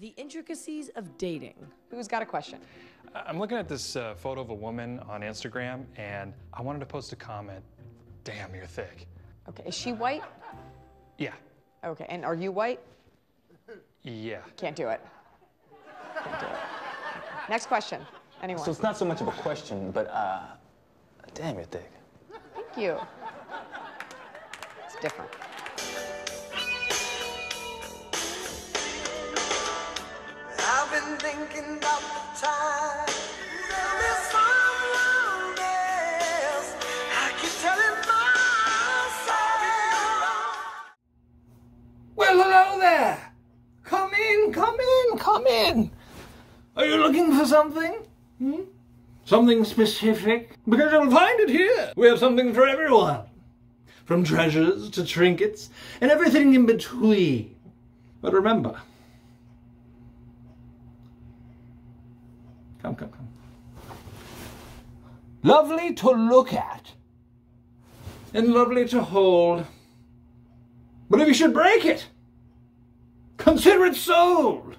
The intricacies of dating. Who's got a question? I'm looking at this uh, photo of a woman on Instagram, and I wanted to post a comment. Damn, you're thick. Okay, is she white? Yeah, Okay, and are you white? yeah. Can't do it. Can't do it. Next question. Anyone? So it's not so much of a question, but uh, damn, you're thick. Thank you. It's different. Well, hello there. Come in, come in, come in. Are you looking for something? Hmm? Something specific? Because you'll find it here. We have something for everyone. From treasures to trinkets and everything in between. But remember, come, come, come. Lovely to look at and lovely to hold. But if you should break it, Consider it sold.